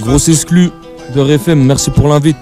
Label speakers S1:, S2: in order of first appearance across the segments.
S1: Grosse exclu de RFM, merci pour l'invite.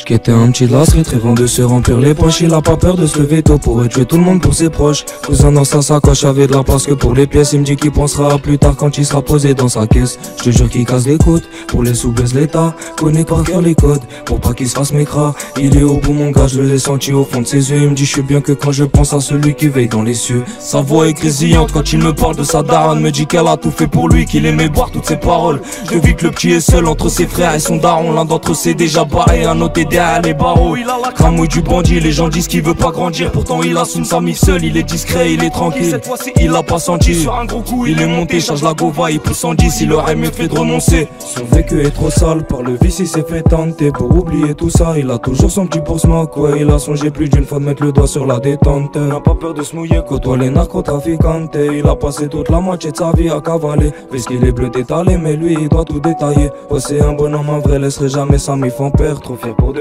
S1: J'quêtais un petit de la street, rêvant de se remplir les poches. Il a pas peur de se lever tôt pour tuer tout le monde pour ses proches. Cousin dans sa sacoche avait de la place que pour les pièces. Il me dit qu'il pensera plus tard quand il sera posé dans sa caisse. Je te jure qu'il casse les côtes. Pour les sous l'état. Connais par cœur les codes. Pour pas qu'il se fasse mécra. Il est au bout mon gars, je l'ai senti au fond de ses yeux. Il me dit je suis bien que quand je pense à celui qui veille dans les cieux. Sa voix est grésillante quand il me parle de sa daronne. Me dit qu'elle a tout fait pour lui, qu'il aimait boire toutes ses paroles. Je vis que le petit est seul entre ses frères et son daron. L'un d'entre eux s'est déjà barré, un autre derrière les barreaux. Il a la cramouille du bandit, les gens disent qu'il veut pas grandir. Pourtant il assume sa mif seul, il est discret, il est tranquille. Cette fois-ci il a pas senti sur un gros coup. Il est monté, charge la gova, il pousse en 10, il aurait mieux fait de renoncer. Son vécu est trop sale, par le vice il s'est fait tenter. Pour oublier tout ça, il a toujours son petit pour smoke. Ouais, il a songé plus d'une fois de mettre le doigt sur la détente. N'a pas peur de se mouiller, côtoie les narcotrafiquantes. Il a passé toute la moitié de sa vie à cavaler. Puisqu'il est bleu détalé, mais lui il doit tout détailler. Ouais, c'est un bonhomme en vrai, laisserait jamais sa mif en père. Trop fier pour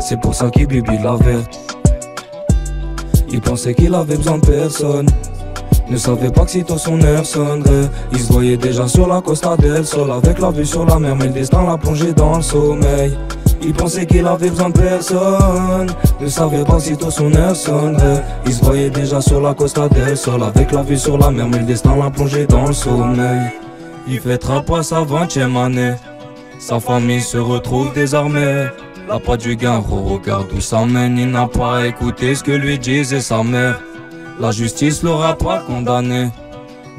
S1: c'est pour ça qu'il bibi la verte. Il pensait qu'il avait besoin de personne. Ne savait pas que si tôt son heure sonnerait. Il se voyait déjà sur la costa del Sol Avec la vue sur la mer mais le destin l'a plongé dans le sommeil. Il pensait qu'il avait besoin de personne. Ne savait pas si tôt son heure sonnerait. Il se voyait déjà sur la costa del Sol Avec la vue sur la mer mais le destin l'a plongé dans le sommeil. Il fêtera pas sa vingtième année. Sa famille se retrouve désormais Là pas du gain, regarde où ça mène Il n'a pas écouté ce que lui disait sa mère la justice l'aura pas condamné.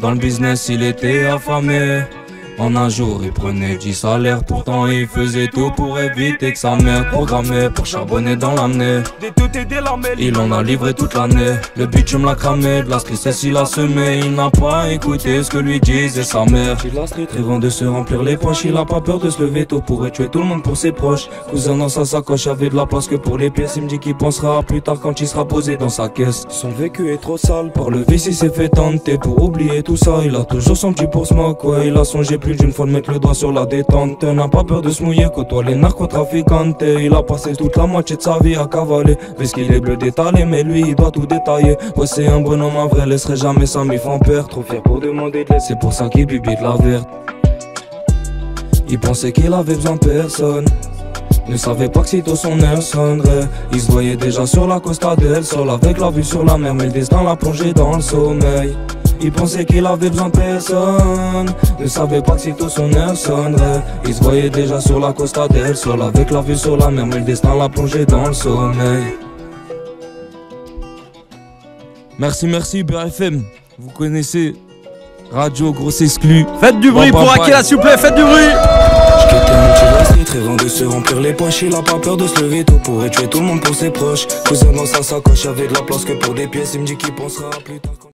S1: Dans le business, il était affamé. En un jour, il prenait 10 salaires. Pourtant, il faisait tout pour éviter que sa mère programmait pour charbonner dans l'année. Il en a livré toute l'année. Le bitume l'a cramé, de la tristesse il a semé. Il n'a pas écouté ce que lui disait sa mère. Rêvant de se remplir les poches. Il a pas peur de se lever tôt pour tuer tout le monde pour ses proches. Cousin dans sa sacoche avait de la place que pour les pièces. Il me dit qu'il pensera plus tard quand il sera posé dans sa caisse. Son vécu est trop sale. Par le vice, il s'est fait tenter pour oublier tout ça. Il a toujours son petit pour smoke. Ouais, il a songé plus d'une fois de mettre le doigt sur la détente. N'a pas peur de se mouiller, côtoie les narcotrafiquantes. Il a passé toute la moitié de sa vie à cavaler. Parce qu'il est bleu détalé, mais lui il doit tout détailler. Ouais, c'est un bonhomme en vrai, laisserait jamais sa mif en père. Trop fier pour demander de l'aide, c'est pour ça qu'il bibi de la verte. Il pensait qu'il avait besoin de personne. Ne savait pas que si tôt son heure sonnerait Il se voyait déjà sur la costa del Sol Avec la vue sur la mer mais le destin l'a plongé dans le sommeil il pensait qu'il avait besoin de personne. Ne savait pas que si tôt son heure sonnerait Il se voyait déjà sur la costa del Sol. Avec la vue sur la mer mais le destin l'a plongé dans le sommeil. Merci, merci BRFM Vous connaissez Radio Grosse Exclu
S2: Faites du bruit
S1: Bon,
S2: pour s'il vous plaît, faites du bruit.
S3: J'quittais un petit la street, rêvant de se remplir les poches. Il a pas peur de se lever tôt pour tuer tout le monde pour ses proches. Cousin dans sa sacoche, avait de la place que pour des pièces. Il me dit qu'il pensera plus tard